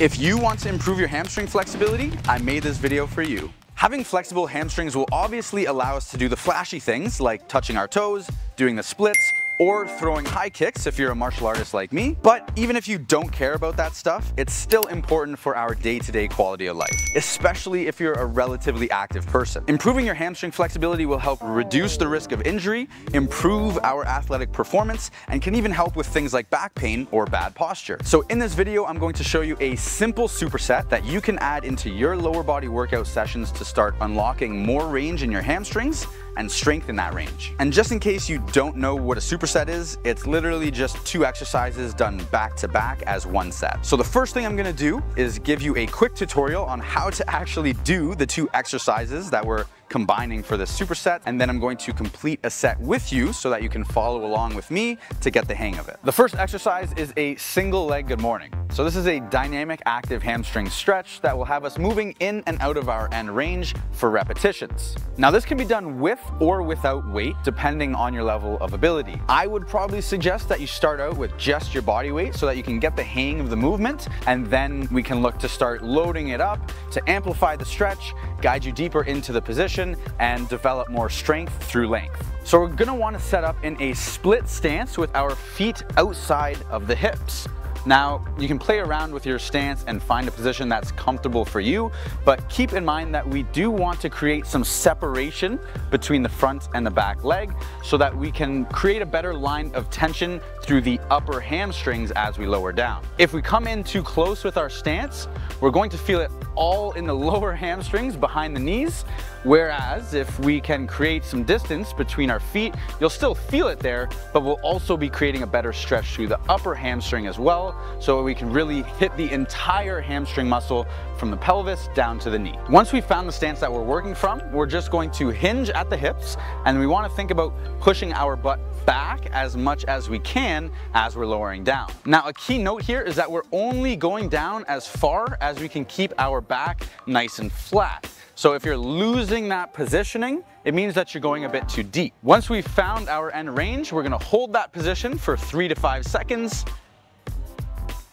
If you want to improve your hamstring flexibility, I made this video for you. Having flexible hamstrings will obviously allow us to do the flashy things like touching our toes, doing the splits, or throwing high kicks if you're a martial artist like me. But even if you don't care about that stuff, it's still important for our day-to-day -day quality of life, especially if you're a relatively active person. Improving your hamstring flexibility will help reduce the risk of injury, improve our athletic performance, and can even help with things like back pain or bad posture. So in this video, I'm going to show you a simple superset that you can add into your lower body workout sessions to start unlocking more range in your hamstrings and strengthen that range. And just in case you don't know what a superset is, it's literally just two exercises done back to back as one set. So the first thing I'm gonna do is give you a quick tutorial on how to actually do the two exercises that we're combining for this superset, and then I'm going to complete a set with you so that you can follow along with me to get the hang of it. The first exercise is a single leg good morning. So this is a dynamic active hamstring stretch that will have us moving in and out of our end range for repetitions. Now this can be done with or without weight depending on your level of ability. I would probably suggest that you start out with just your body weight so that you can get the hang of the movement and then we can look to start loading it up to amplify the stretch, guide you deeper into the position and develop more strength through length. So we're gonna wanna set up in a split stance with our feet outside of the hips. Now, you can play around with your stance and find a position that's comfortable for you, but keep in mind that we do want to create some separation between the front and the back leg so that we can create a better line of tension through the upper hamstrings as we lower down. If we come in too close with our stance, we're going to feel it all in the lower hamstrings behind the knees, Whereas if we can create some distance between our feet, you'll still feel it there, but we'll also be creating a better stretch through the upper hamstring as well, so we can really hit the entire hamstring muscle from the pelvis down to the knee. Once we've found the stance that we're working from, we're just going to hinge at the hips, and we wanna think about pushing our butt back as much as we can as we're lowering down. Now a key note here is that we're only going down as far as we can keep our back nice and flat. So if you're losing that positioning, it means that you're going a bit too deep. Once we've found our end range, we're gonna hold that position for three to five seconds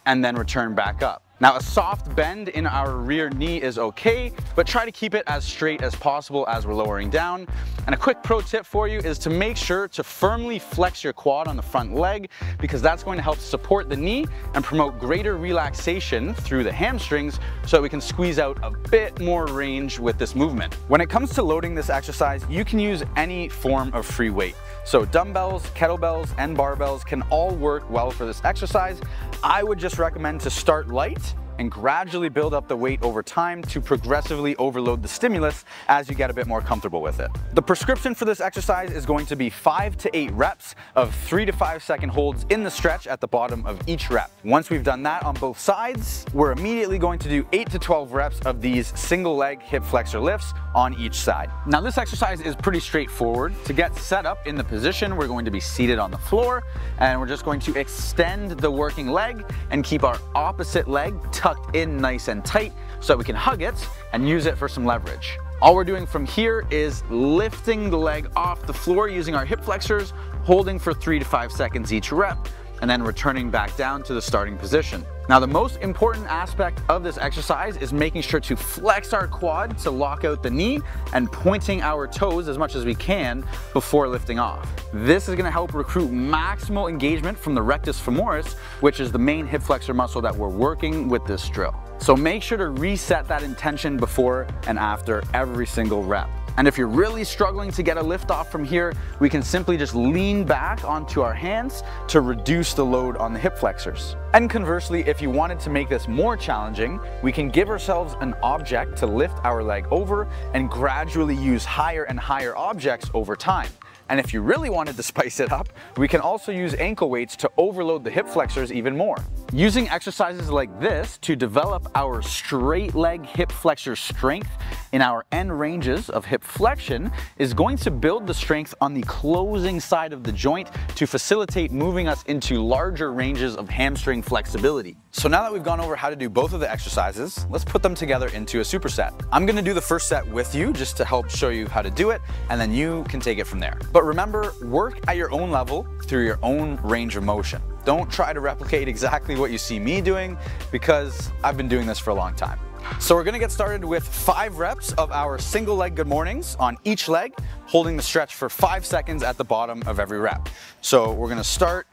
and then return back up. Now a soft bend in our rear knee is okay, but try to keep it as straight as possible as we're lowering down. And a quick pro tip for you is to make sure to firmly flex your quad on the front leg because that's going to help support the knee and promote greater relaxation through the hamstrings so that we can squeeze out a bit more range with this movement. When it comes to loading this exercise, you can use any form of free weight. So dumbbells, kettlebells, and barbells can all work well for this exercise. I would just recommend to start light and gradually build up the weight over time to progressively overload the stimulus as you get a bit more comfortable with it. The prescription for this exercise is going to be five to eight reps of three to five second holds in the stretch at the bottom of each rep. Once we've done that on both sides, we're immediately going to do eight to 12 reps of these single leg hip flexor lifts on each side. Now this exercise is pretty straightforward. To get set up in the position, we're going to be seated on the floor and we're just going to extend the working leg and keep our opposite leg tucked in nice and tight so we can hug it and use it for some leverage. All we're doing from here is lifting the leg off the floor using our hip flexors, holding for three to five seconds each rep, and then returning back down to the starting position. Now the most important aspect of this exercise is making sure to flex our quad to lock out the knee and pointing our toes as much as we can before lifting off. This is gonna help recruit maximal engagement from the rectus femoris, which is the main hip flexor muscle that we're working with this drill. So make sure to reset that intention before and after every single rep. And if you're really struggling to get a lift off from here, we can simply just lean back onto our hands to reduce the load on the hip flexors. And conversely, if you wanted to make this more challenging, we can give ourselves an object to lift our leg over and gradually use higher and higher objects over time. And if you really wanted to spice it up, we can also use ankle weights to overload the hip flexors even more. Using exercises like this to develop our straight leg hip flexor strength in our end ranges of hip flexion is going to build the strength on the closing side of the joint to facilitate moving us into larger ranges of hamstring flexibility. So now that we've gone over how to do both of the exercises, let's put them together into a superset. I'm gonna do the first set with you just to help show you how to do it, and then you can take it from there. But remember, work at your own level through your own range of motion. Don't try to replicate exactly what you see me doing because I've been doing this for a long time. So we're gonna get started with five reps of our single leg good mornings on each leg, holding the stretch for five seconds at the bottom of every rep. So we're gonna start,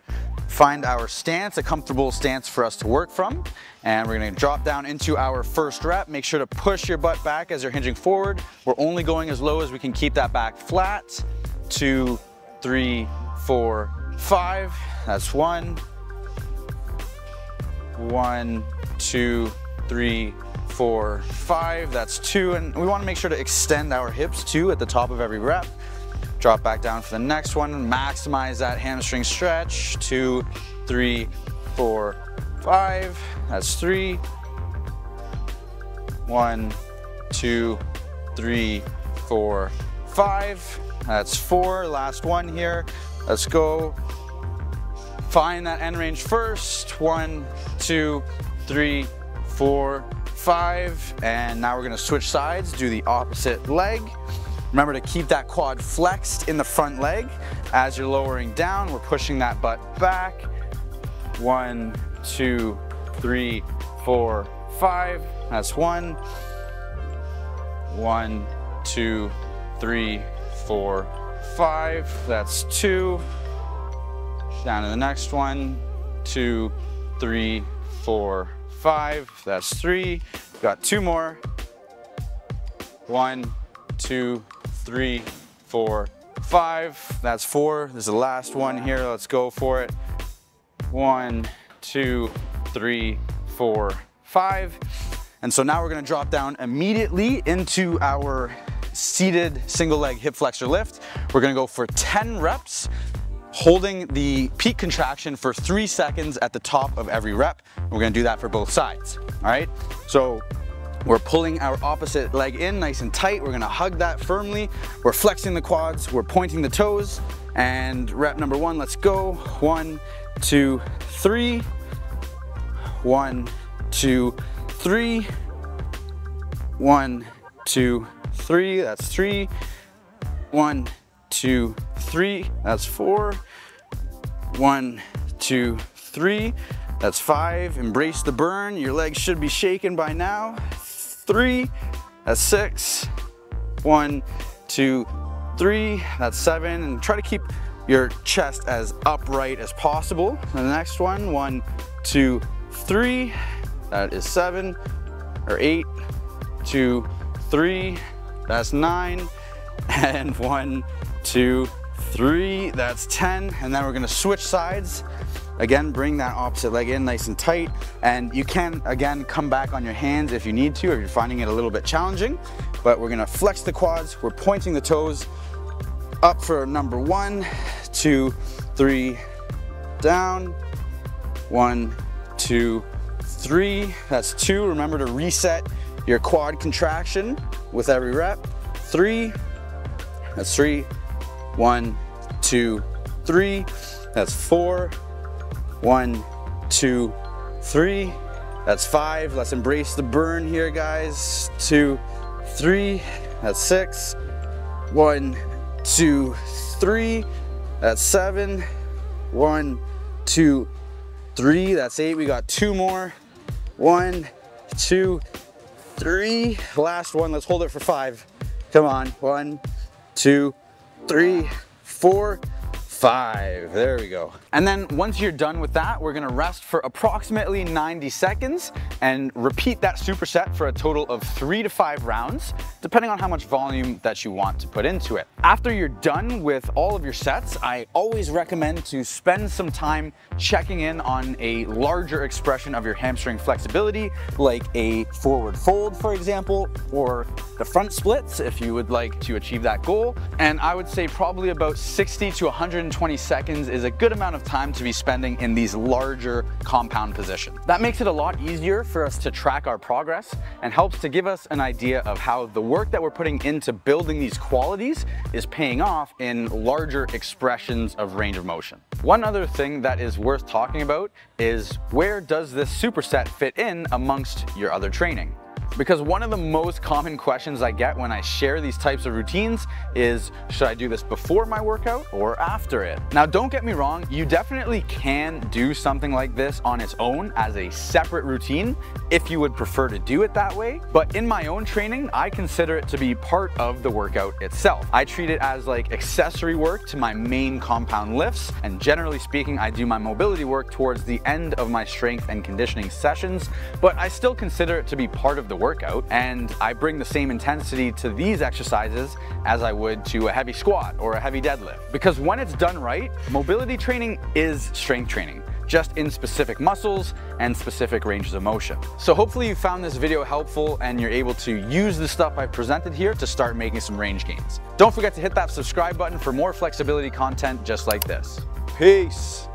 find our stance, a comfortable stance for us to work from, and we're gonna drop down into our first rep. Make sure to push your butt back as you're hinging forward. We're only going as low as we can keep that back flat. Two, three, four, five. That's one. One, two, three, four, five. That's two. And we wanna make sure to extend our hips too at the top of every rep. Drop back down for the next one. Maximize that hamstring stretch. Two, three, four, five. That's three. One, two, three, four, five. That's four. Last one here. Let's go. Find that end range first. One, two, three, four, five. And now we're gonna switch sides, do the opposite leg. Remember to keep that quad flexed in the front leg. As you're lowering down, we're pushing that butt back. One, two, three, four, five. That's one. One, two, three, four, five. That's two. Down to the next one. Two, three, four, five. That's three. Got two more. One, two, three, four, five. That's four. This is the last one here. Let's go for it. One, two, three, four, five. And so now we're gonna drop down immediately into our seated single leg hip flexor lift. We're gonna go for 10 reps, holding the peak contraction for three seconds at the top of every rep. We're gonna do that for both sides, all right? So we're pulling our opposite leg in nice and tight. We're gonna hug that firmly. We're flexing the quads, we're pointing the toes, and rep number one, let's go. One, two, three. One, two, three. One, two, three. That's three. One, two, three. That's four. One, two, three. That's five. Embrace the burn. Your legs should be shaking by now. Three. That's six. One, two, three. That's seven. And try to keep your chest as upright as possible. And the next one, one, two, three. That is seven or eight, two, three. That's nine. And one, two, three. That's 10. And then we're gonna switch sides. Again, bring that opposite leg in nice and tight. And you can, again, come back on your hands if you need to, if you're finding it a little bit challenging. But we're gonna flex the quads. We're pointing the toes up for number one, two, three, down, one, two, three. That's two. Remember to reset your quad contraction with every rep. Three, that's three. One, two, three. That's four. One, two, three. That's five. Let's embrace the burn here, guys. Two, three. That's six. One, two, three. That's seven. One, two, three. That's eight. We got two more. One, two, three. Last one. Let's hold it for five. Come on. One, two, three, four, five. There we go. And then once you're done with that, we're gonna rest for approximately 90 seconds and repeat that superset for a total of three to five rounds, depending on how much volume that you want to put into it. After you're done with all of your sets, I always recommend to spend some time checking in on a larger expression of your hamstring flexibility, like a forward fold, for example, or the front splits if you would like to achieve that goal. And I would say probably about 60 to 120 seconds is a good amount of time to be spending in these larger compound positions. That makes it a lot easier for us to track our progress and helps to give us an idea of how the work that we're putting into building these qualities is paying off in larger expressions of range of motion. One other thing that is worth talking about is where does this superset fit in amongst your other training? Because one of the most common questions I get when I share these types of routines is, should I do this before my workout or after it? Now, don't get me wrong, you definitely can do something like this on its own as a separate routine if you would prefer to do it that way. But in my own training, I consider it to be part of the workout itself. I treat it as like accessory work to my main compound lifts. And generally speaking, I do my mobility work towards the end of my strength and conditioning sessions, but I still consider it to be part of the workout. And I bring the same intensity to these exercises as I would to a heavy squat or a heavy deadlift. Because when it's done right, mobility training is strength training just in specific muscles and specific ranges of motion. So hopefully you found this video helpful and you're able to use the stuff I've presented here to start making some range gains. Don't forget to hit that subscribe button for more flexibility content just like this. Peace.